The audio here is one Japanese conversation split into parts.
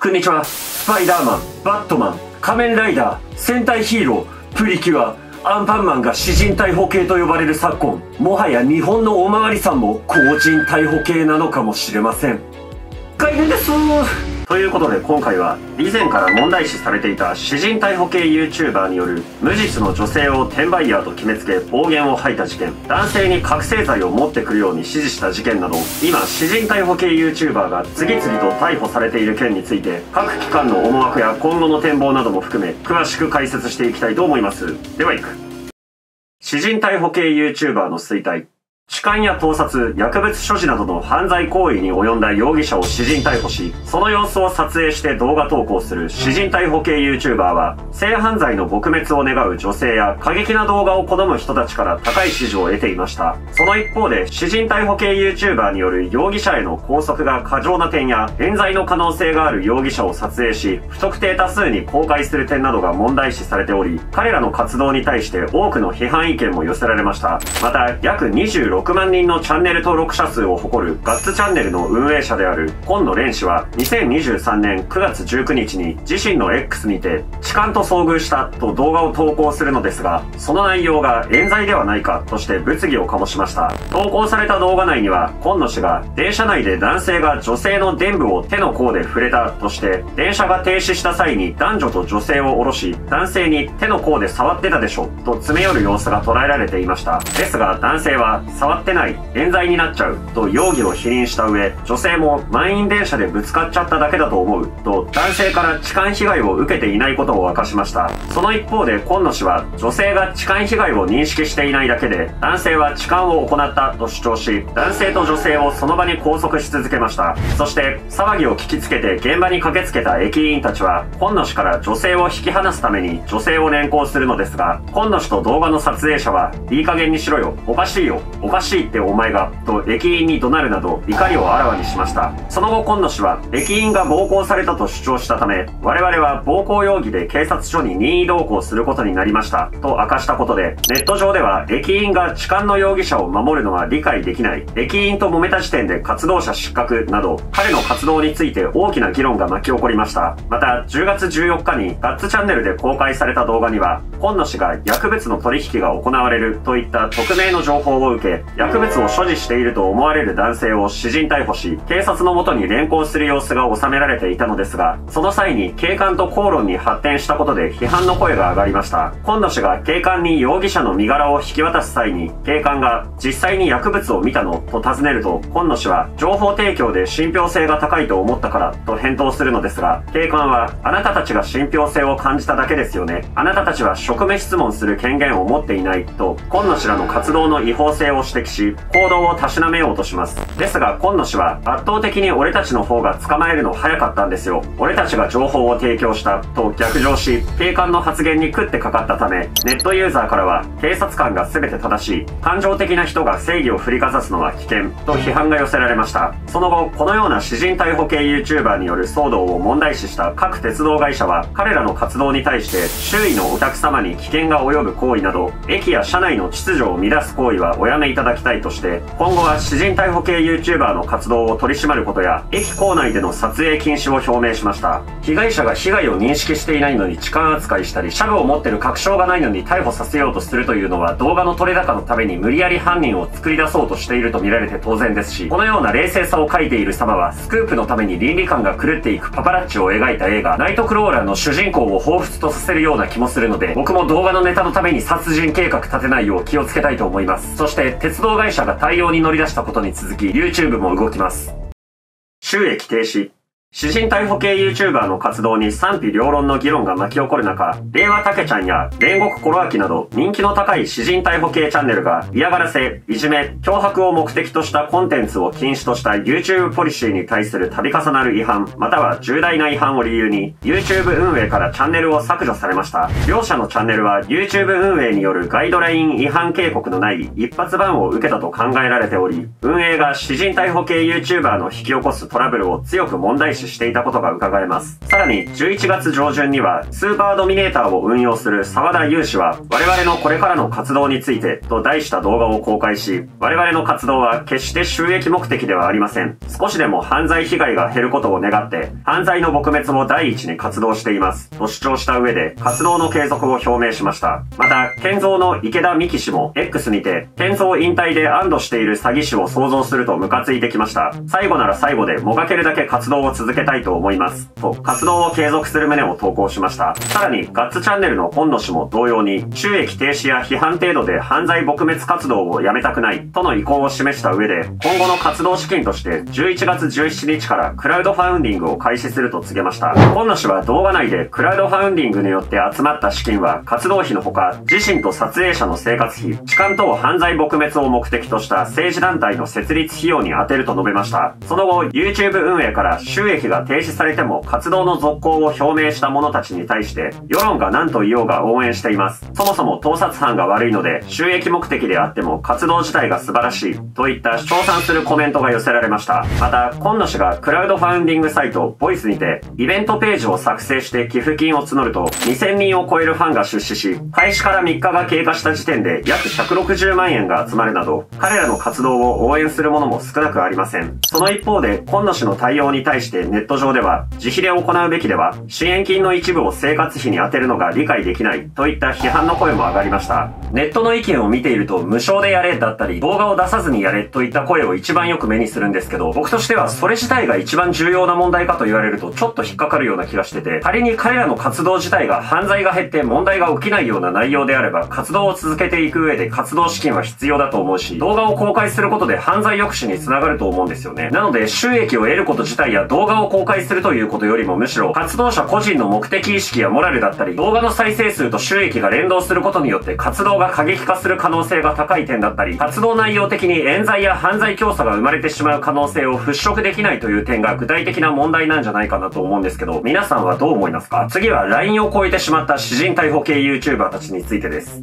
こんにちは。スパイダーマン、バットマン、仮面ライダー、戦隊ヒーロー、プリキュア、アンパンマンが詩人逮捕系と呼ばれる昨今、もはや日本のおまわりさんも公人逮捕系なのかもしれません。ガイルですということで今回は以前から問題視されていた詩人逮捕系 YouTuber による無実の女性を転売ヤーと決めつけ暴言を吐いた事件男性に覚醒剤を持ってくるように指示した事件など今詩人逮捕系 YouTuber が次々と逮捕されている件について各機関の思惑や今後の展望なども含め詳しく解説していきたいと思います。ではいく詩人逮捕系 YouTuber の衰退痴漢や盗撮、薬物所持などの犯罪行為に及んだ容疑者を私人逮捕し、その様子を撮影して動画投稿する私人逮捕系 YouTuber は、性犯罪の撲滅を願う女性や過激な動画を好む人たちから高い支持を得ていました。その一方で、私人逮捕系 YouTuber による容疑者への拘束が過剰な点や、冤罪の可能性がある容疑者を撮影し、不特定多数に公開する点などが問題視されており、彼らの活動に対して多くの批判意見も寄せられました。また、約26 6万人のチャンネル登録者数を誇るガッツチャンネルの運営者である今野蓮氏は2023年9月19日に自身の X にて痴漢と遭遇したと動画を投稿するのですがその内容が冤罪ではないかとして物議を醸しました。投稿された動画内には今野氏が電車内で男性が女性の臀部を手の甲で触れたとして電車が停止した際に男女と女性を降ろし男性に手の甲で触ってた。でしょと詰め寄る様子が捉えられていました。ですが男性は触ってない冤罪になっちゃうと容疑を否認した上女性も満員電車でぶつかっちゃっただけだと思うと男性から痴漢被害を受けていないことを明かしました。その一方で今野氏は女性が痴漢被害を認識していないだけで男性は痴漢を行ったと主張し男性と女性をその場に拘束し続けました。そして騒ぎを聞きつけて現場に駆けつけた駅員たちは今野氏から女性を引き離すために女性を連行するのですが今野氏と動画の撮影者はいい加減にしろよおかしいよおかしい正しいってお前が、と駅員に怒鳴るなど怒りをあらわにしました。その後今野氏は、駅員が暴行されたと主張したため、我々は暴行容疑で警察署に任意同行することになりました、と明かしたことで、ネット上では駅員が痴漢の容疑者を守るのは理解できない、駅員と揉めた時点で活動者失格など、彼の活動について大きな議論が巻き起こりました。また、10月14日にガッツチャンネルで公開された動画には、今野氏が薬物の取引が行われるといった匿名の情報を受け、薬物物を所持していると思われる男性を私人逮捕し、警察のもとに連行する様子が収められていたのですが、その際に警官と口論に発展したことで批判の声が上がりました。今野氏が警官に容疑者の身柄を引き渡す際に、警官が実際に薬物を見たのと尋ねると、今野氏は情報提供で信憑性が高いと思ったからと返答するのですが、警官はあなたたちが信憑性を感じただけですよね。あなたたちは職務質問する権限を持っていないと、今野氏らの活動の違法性を指摘し、行動をたしなめようとします。ですが、今野氏は圧倒的に俺たちの方が捕まえるの早かったんですよ。俺たちが情報を提供したと逆上し、警官の発言に食ってかかったため、ネットユーザーからは警察官が全て正しい、感情的な人が正義を振りかざすのは危険と批判が寄せられました。その後、このような詩人逮捕系 YouTuber による騒動を問題視した各鉄道会社は、彼らの活動に対して周囲のお客様に危険が及ぶ行為など、駅や車内の秩序を乱す行為はおやめいたただきたいとして、今後は詩人逮捕系 YouTuber の活動を取り締まることや、駅構内での撮影禁止を表明しました。被害者が被害を認識していないのに痴漢扱いしたり、シャブを持ってる確証がないのに逮捕させようとするというのは動画の取れ高のために無理やり犯人を作り出そうとしていると見られて当然ですし、このような冷静さを書いている様は、スクープのために倫理観が狂っていくパパラッチを描いた映画、ナイトクローラーの主人公を彷彿とさせるような気もするので、僕も動画のネタのために殺人計画立てないよう気をつけたいと思います。そして、鉄道会社が対応に乗り出したことに続き、YouTube も動きます。収益停止。詩人逮捕系 YouTuber の活動に賛否両論の議論が巻き起こる中、令和たけちゃんや煉獄コロアキなど人気の高い詩人逮捕系チャンネルが嫌がらせ、いじめ、脅迫を目的としたコンテンツを禁止とした YouTube ポリシーに対する度重なる違反、または重大な違反を理由に YouTube 運営からチャンネルを削除されました。両者のチャンネルは YouTube 運営によるガイドライン違反警告のない一発バンを受けたと考えられており、運営が詩人逮捕系 YouTuber の引き起こすトラブルを強く問題視視していたことが伺えます。さらに、11月上旬には、スーパードミネーターを運用する沢田祐氏は、我々のこれからの活動について、と題した動画を公開し、我々の活動は決して収益目的ではありません。少しでも犯罪被害が減ることを願って、犯罪の撲滅を第一に活動しています。と主張した上で、活動の継続を表明しました。また、建造の池田美希氏も X にて、建造引退で安堵している詐欺師を想像するとムカついてきました。最後なら最後でもがけるだけ活動を続続けたいと思います。と、活動を継続する旨を投稿しました。さらに、ガッツチャンネルの今野氏も同様に、収益停止や批判程度で犯罪撲滅活動をやめたくないとの意向を示した上で、今後の活動資金として11月17日からクラウドファウンディングを開始すると告げました。今野氏は動画内でクラウドファウンディングによって集まった資金は活動費のほか、自身と撮影者の生活費、痴漢等犯罪撲滅を目的とした政治団体の設立費用に充てると述べました。その後、YouTube 運営から収益が停止されても活動の続行を表明した者たちに対して、世論が何と言おうが応援しています。そもそも盗撮犯が悪いので、収益目的であっても活動自体が素晴らしい、といった称賛するコメントが寄せられました。また、今野氏がクラウドファウンディングサイト、ボイスにて、イベントページを作成して寄付金を募ると、2000人を超えるファンが出資し、開始から3日が経過した時点で約160万円が集まるなど、彼らの活動を応援する者も少なくありません。その一方で、今野氏の対応に対してネット上では、自費で行うべきでは、支援金の一部を生活費に充てるのが理解できないといった批判の声も上がりました。ネットの意見を見ていると、無償でやれだったり、動画を出さずにやれといった声を一番よく目にするんですけど、僕としてはそれ自体が一番重要な問題かと言われると、ちょっと引っかかるような気がしてて、仮に彼らの活動自体が犯罪が減って問題が起きないような内容であれば、活動を続けていく上で活動資金は必要だと思うし、動画を公開することで犯罪抑止につながると思うんですよね。なので、収益を得ること自体や動画を公開するということよりもむしろ、活動者個人の目的意識やモラルだったり、動画の再生数と収益が連動することによって活動が過激化する可能性が高い点だったり、活動内容的に冤罪や犯罪教唆が生まれてしまう可能性を払拭できないという点が具体的な問題なんじゃないかなと思うんですけど、皆さんはどう思いますか？次は LINE を超えてしまった詩人逮捕系 YouTuber たちについてです。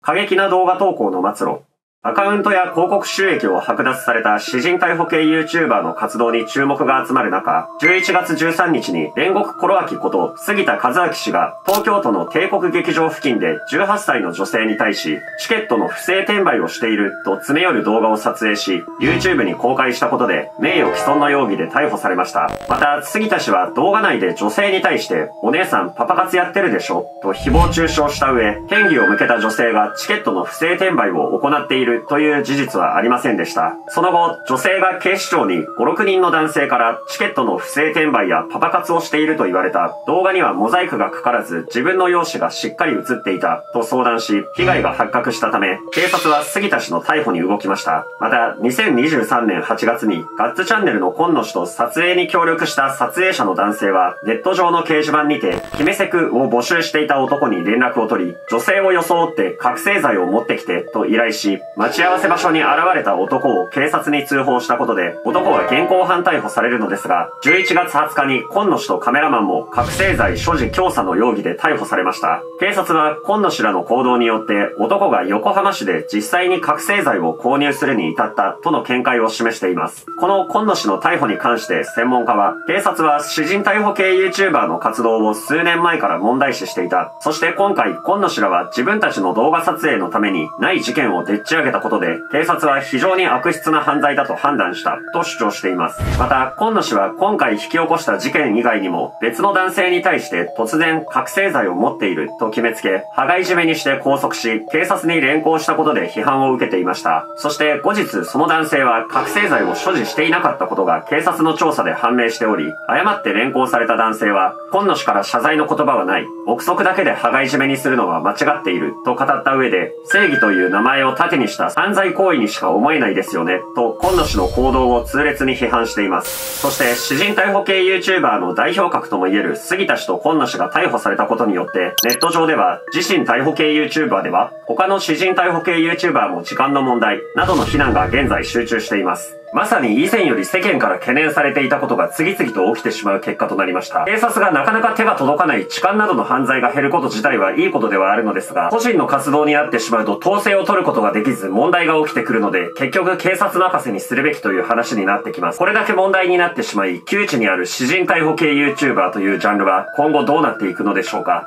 過激な動画投稿の末路。アカウントや広告収益を剥奪された詩人逮捕系 YouTuber の活動に注目が集まる中、11月13日に煉獄コロアキこと杉田和明氏が東京都の帝国劇場付近で18歳の女性に対し、チケットの不正転売をしていると詰め寄る動画を撮影し、YouTube に公開したことで名誉毀損の容疑で逮捕されました。また、杉田氏は動画内で女性に対して、お姉さんパパ活やってるでしょ？と誹謗中傷した上、権利を向けた女性がチケットの不正転売を行っているという事実はありませんでした。その後、女性が警視庁に5、6人の男性からチケットの不正転売やパパ活をしていると言われた。動画にはモザイクがかからず自分の容姿がしっかり映っていたと相談し、被害が発覚したため、警察は杉田氏の逮捕に動きました。また、2023年8月にガッツチャンネルの今野氏と撮影に協力した撮影者の男性は、ネット上の掲示板にて、キメセクを募集していた男に連絡を取り、女性を装って覚醒剤を持ってきてと依頼し、待ち合わせ場所に現れた男を警察に通報したことで、男は現行犯逮捕されるのですが、11月20日に今野氏とカメラマンも覚醒剤所持強査の容疑で逮捕されました。警察は今野氏らの行動によって男が横浜市で実際に覚醒剤を購入するに至ったとの見解を示しています。この今野氏の逮捕に関して専門家は、警察は詩人逮捕系 YouTuber の活動を数年前から問題視していた。そして今回今野氏らは自分たちの動画撮影のためにない事件をでっち上げたたことで警察は非常に悪質な犯罪だと判断したと主張しています。また、今野氏は今回引き起こした事件以外にも別の男性に対して突然覚醒剤を持っていると決めつけ、羽交い締めにして拘束し、警察に連行したことで批判を受けていました。そして後日その男性は覚醒剤を所持していなかったことが警察の調査で判明しており、誤って連行された男性は、今野氏から謝罪の言葉はない、憶測だけで羽交い締めにするのは間違っていると語った上で、正義という名前を盾にした犯罪行為にしか思えないですよね、と今野氏の行動を痛烈に批判しています。そして、詩人逮捕系 YouTuber の代表格ともいえる杉田氏と今野氏が逮捕されたことによって、ネット上では、自身逮捕系 YouTuber では、他の詩人逮捕系 YouTuber も時間の問題、などの非難が現在集中しています。まさに以前より世間から懸念されていたことが次々と起きてしまう結果となりました。警察がなかなか手が届かない痴漢などの犯罪が減ること自体はいいことではあるのですが、個人の活動になってしまうと統制を取ることができず問題が起きてくるので、結局警察任せにするべきという話になってきます。これだけ問題になってしまい、窮地にある詩人逮捕系 YouTuber というジャンルは今後どうなっていくのでしょうか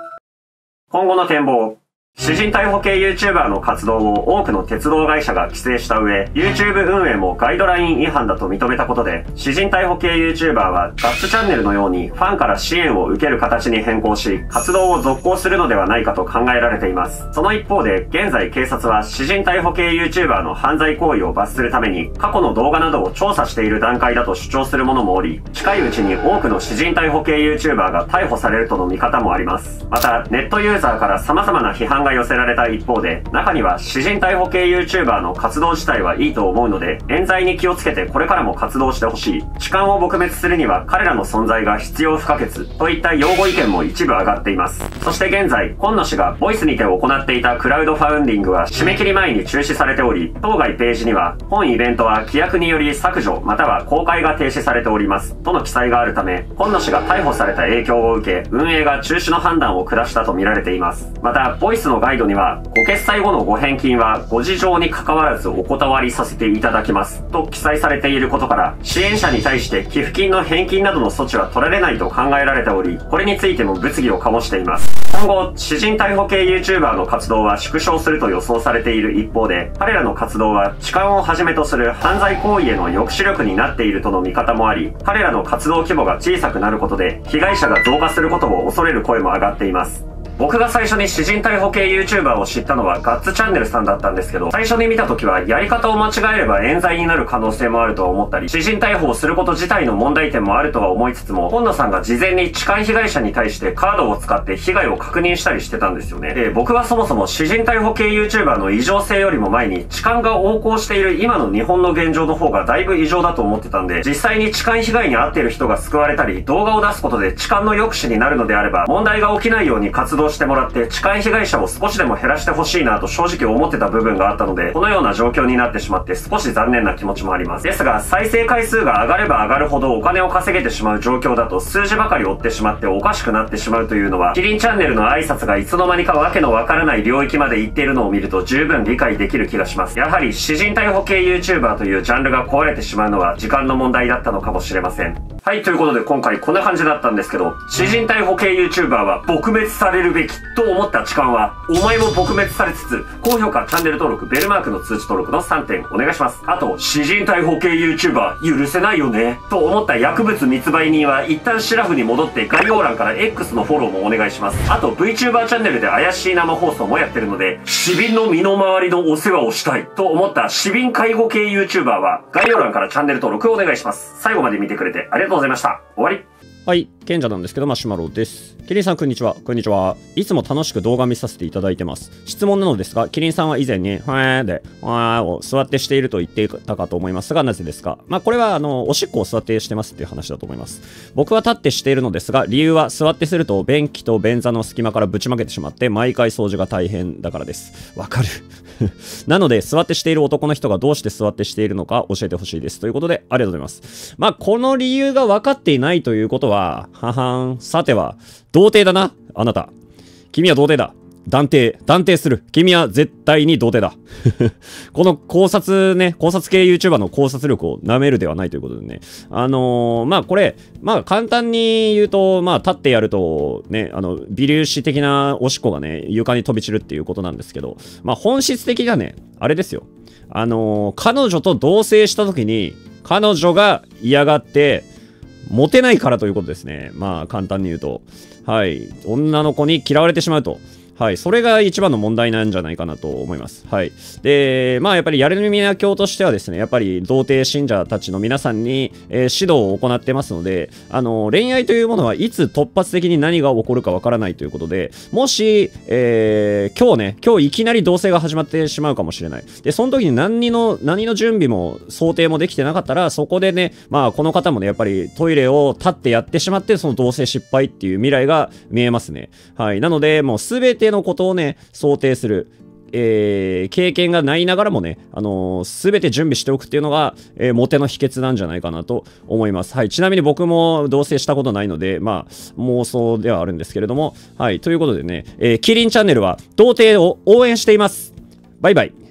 今後の展望。詩人逮捕系 YouTuber の活動を多くの鉄道会社が規制した上、YouTube 運営もガイドライン違反だと認めたことで、詩人逮捕系 YouTuber はガッツチャンネルのようにファンから支援を受ける形に変更し、活動を続行するのではないかと考えられています。その一方で、現在警察は詩人逮捕系 YouTuber の犯罪行為を罰するために、過去の動画などを調査している段階だと主張するももおり、近いうちに多くの詩人逮捕系 YouTuber が逮捕されるとの見方もあります。また、ネットユーザーから様々な批判がが寄せられた一方で、中には詩人逮捕系 YouTuber の活動自体はいいと思うので、冤罪に気をつけてこれからも活動してほしい。痴漢を撲滅するには彼らの存在が必要不可欠といった擁護意見も一部上がっています。そして現在、今野氏がボイスにて行っていたクラウドファウンディングは締め切り前に中止されており、当該ページには、本イベントは規約により削除または公開が停止されております。との記載があるため、今野氏が逮捕された影響を受け、運営が中止の判断を下したとみられています。また、ボイスのガイドには、ご決済後のご返金はご事情に関わらずお断りさせていただきますと記載されていることから支援者に対して寄付金の返金などの措置は取られないと考えられておりこれについても物議を醸しています。今後詩人逮捕系 YouTuber の活動は縮小すると予想されている一方で彼らの活動は痴漢をはじめとする犯罪行為への抑止力になっているとの見方もあり彼らの活動規模が小さくなることで被害者が増加することを恐れる声も上がっています。僕が最初に詩人逮捕系 YouTuber を知ったのはガッツチャンネルさんだったんですけど、最初に見た時はやり方を間違えれば冤罪になる可能性もあると思ったり、詩人逮捕をすること自体の問題点もあるとは思いつつも、本野さんが事前に痴漢被害者に対してカードを使って被害を確認したりしてたんですよね。で、僕はそもそも詩人逮捕系 YouTuber の異常性よりも前に痴漢が横行している今の日本の現状の方がだいぶ異常だと思ってたんで、実際に痴漢被害に遭っている人が救われたり、動画を出すことで痴漢の抑止になるのであれば、問題が起きないように活動してもらって痴漢被害者を少しでも減らしてほしいなと正直思ってた部分があったので、このような状況になってしまって少し残念な気持ちもあります。ですが、再生回数が上がれば上がるほどお金を稼げてしまう状況だと数字ばかり追ってしまっておかしくなってしまうというのは、キリンチャンネルの挨拶がいつの間にかわけのわからない領域まで行っているのを見ると十分理解できる気がします。やはり、詩人逮捕系 YouTuber というジャンルが壊れてしまうのは時間の問題だったのかもしれません。はい、ということで今回こんな感じだったんですけど、詩人逮捕系 YouTuber は撲滅されるべきと思った痴漢は、お前も撲滅されつつ、高評価、チャンネル登録、ベルマークの通知登録の3点お願いします。あと、詩人逮捕系 YouTuber 許せないよねと思った薬物密売人は一旦シラフに戻って概要欄から X のフォローもお願いします。あと VTuber チャンネルで怪しい生放送もやってるので、死瓶の身の回りのお世話をしたいと思った死瓶介護系 YouTuber は概要欄からチャンネル登録をお願いします。最後まで見てくれてありがとうございました。終わりはい、賢者なんですけど、マシュマロです。キリンさん、こんにちは。こんにちは。いつも楽しく動画見させていただいてます。質問なのですが、キリンさんは以前に、ふーで、わーを座ってしていると言っていたかと思いますが、なぜですか？まあ、これは、あの、おしっこを座ってしてますっていう話だと思います。僕は立ってしているのですが、理由は座ってすると、便器と便座の隙間からぶちまけてしまって、毎回掃除が大変だからです。わかる。なので、座ってしている男の人がどうして座ってしているのか教えてほしいです。ということで、ありがとうございます。まあ、この理由が分かっていないということは、ははん、さては、童貞だな、あなた。君は童貞だ。断定、断定する。君は絶対に童貞だ。この考察ね、考察系 YouTuber の考察力を舐めるではないということでね。あのー、まあこれ、まあ簡単に言うと、まあ立ってやると、ね、あの、微粒子的なおしっこがね、床に飛び散るっていうことなんですけど、まあ本質的にはね、あれですよ。あのー、彼女と同棲した時に、彼女が嫌がって、モテないからということですね。まあ簡単に言うと。はい。女の子に嫌われてしまうと。はい、それが一番の問題なんじゃないかなと思います。はい。で、まあやっぱりやるみな教としてはですね、やっぱり童貞信者たちの皆さんに、えー、指導を行ってますので、あの、恋愛というものはいつ突発的に何が起こるかわからないということで、もし、えー、今日ね、今日いきなり同棲が始まってしまうかもしれない。で、その時に何の、何の準備も想定もできてなかったら、そこでね、まあこの方もね、やっぱりトイレを立ってやってしまって、その同棲失敗っていう未来が見えますね。はい。なので、もうすべて定のことをね、想定する。えー、経験がないながらもね、あのー、全て準備しておくっていうのが、えー、モテの秘訣なんじゃないかなと思います。はい。ちなみに僕も同棲したことないので、まあ、妄想ではあるんですけれども、はい。ということでね、えー、キリンチャンネルは、童貞を応援しています。バイバイ。